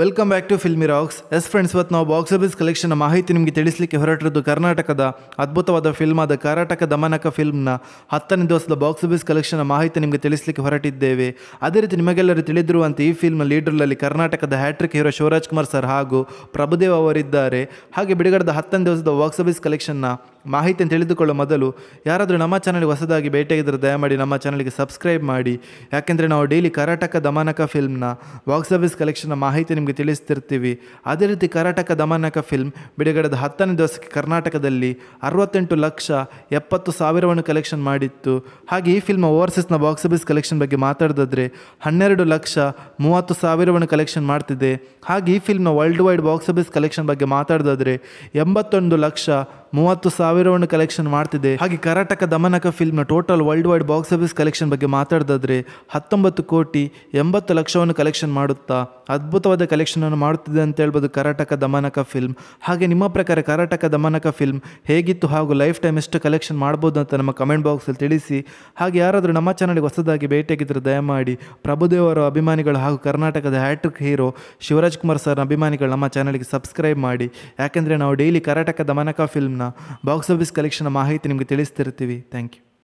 Welcome back to filmy rocks yes friends ಇವತ್ತು ನಾವು box office collection ಮಾಹಿತಿ ನಿಮಗೆ ತಿಳಿಸಲಿಕ್ಕೆ ಹೊರಟಿರೋದು ಕರ್ನಾಟಕದ ಅದ್ಭುತವಾದ ಫಿಲ್ಮ್ ಆದ ಕರ್ನಾಟಕ ದಮನಕ ಫಿಲ್ಮ್ನ ಹತ್ತನೇ ದಿವಸದ ಬಾಕ್ಸ್ ಆಫೀಸ್ ಕಲೆಕ್ಷನ್ ಮಾಹಿತಿ ನಿಮಗೆ ತಿಳಿಸಲಿಕ್ಕೆ ಹೊರಟಿದ್ದೇವೆ. ಅದೇ ರೀತಿ ನಿಮಗೆಲ್ಲರೂ ತಿಳಿದಿರುವಂತೆ ಈ ಫಿಲ್ಮ್ ಲೀಡರ್ನಲ್ಲಿ ಕರ್ನಾಟಕದ hat-trick hero Shivaraj Kumar sir ಹಾಗೂ ಪ್ರಭುದೇವ್ ಅವರಿದ್ದಾರೆ. ಹಾಗೆ ಬಿಡುಗಡೆದ ಹತ್ತನೇ ದಿವಸದ ಬಾಕ್ಸ್ ಆಫೀಸ್ ಕಲೆಕ್ಷನ್ನ ಮಾಹಿತಿಯನ್ನು ತಿಳಿದುಕೊಳ್ಳೋ ಮೊದಲು ಯಾರಾದರೂ ನಮ್ಮ ಚಾನಲ್ಗೆ ಹೊಸದಾಗಿ ಭೇಟಿಯಾಗಿದ್ದರೆ ದಯಮಾಡಿ ನಮ್ಮ ಚಾನಲ್ಗೆ ಸಬ್ಸ್ಕ್ರೈಬ್ ಮಾಡಿ. ಯಾಕೆಂದರೆ ನಾವು ಡೈಲಿ ಕರಾಟಕ ದಮನಕ ಫಿಲ್ಮ್ನ ಬಾಕ್ಸ್ ಆಫೀಸ್ ಕಲೆಕ್ಷನ್ನ ಮಾಹಿತಿ ನಿಮಗೆ ತಿಳಿಸ್ತಿರ್ತೀವಿ. ಅದೇ ರೀತಿ ಕರಾಟಕ ದಮನಕ ಫಿಲ್ಮ್ ಬಿಡುಗಡೆದ ಹತ್ತನೇ ದಿವಸಕ್ಕೆ ಕರ್ನಾಟಕದಲ್ಲಿ ಅರವತ್ತೆಂಟು ಲಕ್ಷ ಎಪ್ಪತ್ತು ಸಾವಿರವನ್ನು ಕಲೆಕ್ಷನ್ ಮಾಡಿತ್ತು. ಹಾಗೆ ಈ ಫಿಲ್ಮ್ ಓವರ್ಸೀಸ್ನ ಬಾಕ್ಸ್ ಆಫೀಸ್ ಕಲೆಕ್ಷನ್ ಬಗ್ಗೆ ಮಾತಾಡೋದಾದರೆ ಹನ್ನೆರಡು ಲಕ್ಷ ಮೂವತ್ತು ಸಾವಿರವನ್ನು ಕಲೆಕ್ಷನ್ ಮಾಡ್ತಿದೆ. ಹಾಗೆ ಈ ಫಿಲ್ಮ್ನ world wide box office collection ಬಗ್ಗೆ ಮಾತಾಡೋದಾದ್ರೆ ಎಂಬತ್ತೊಂದು ಲಕ್ಷ ಮೂವತ್ತು ಸಾವಿರವನ್ನು ಕಲೆಕ್ಷನ್ ಮಾಡ್ತಿದೆ ಹಾಗೆ Karnataka ದಮನಕ ಫಿಲ್ಮ್ನ total worldwide box office collection ಬಗ್ಗೆ ಮಾತಾಡೋದಾದ್ರೆ ಹತ್ತೊಂಬತ್ತು ಕೋಟಿ ಎಂಬತ್ತು ಲಕ್ಷವನ್ನು ಕಲೆಕ್ಷನ್ ಮಾಡುತ್ತಾ, ಅದ್ಭುತವಾದ ಕಲೆಕ್ಷನನ್ನು ಮಾಡುತ್ತಿದೆ ಅಂತ ಹೇಳ್ಬೋದು ಕರ್ನಾಟಕ ದಮನಕ ಫಿಲ್ಮ್ ಹಾಗೆ ನಿಮ್ಮ ಪ್ರಕಾರ ಕರ್ನಾಟಕ ದಮನಕ ಫಿಲ್ಮ್ ಹೇಗಿತ್ತು ಹಾಗೂ ಲೈಫ್ ಟೈಮ್ ಎಷ್ಟು ಕಲೆಕ್ಷನ್ ಮಾಡ್ಬೋದು ಅಂತ ನಮ್ಮ ಕಮೆಂಟ್ ಬಾಕ್ಸಲ್ಲಿ ತಿಳಿಸಿ. ಹಾಗೆ ಯಾರಾದರೂ ನಮ್ಮ ಚಾನಲ್ಗೆ ಹೊಸದಾಗಿ ಭೇಟಿಯಾಗಿದ್ದರೆ ದಯಮಾಡಿ ಪ್ರಭುದೇವರ ಅಭಿಮಾನಿಗಳು ಹಾಗೂ ಕರ್ನಾಟಕದ hat-trick hero Shivaraj Kumar sir ಅಭಿಮಾನಿಗಳು ನಮ್ಮ ಚಾನಲ್ಗೆ ಸಬ್ಸ್ಕ್ರೈಬ್ ಮಾಡಿ. ಯಾಕೆಂದರೆ ನಾವು ಡೈಲಿ ಕರ್ನಾಟಕ ದಮನಕ ಫಿಲ್ಮ್ನ ಬಾಕ್ಸ್ ಆಫೀಸ್ ಕಲೆಕ್ಷನ್ ಮಾಹಿತಿ ನಿಮಗೆ ತಿಳಿಸ್ತಿರ್ತೀವಿ. Thank you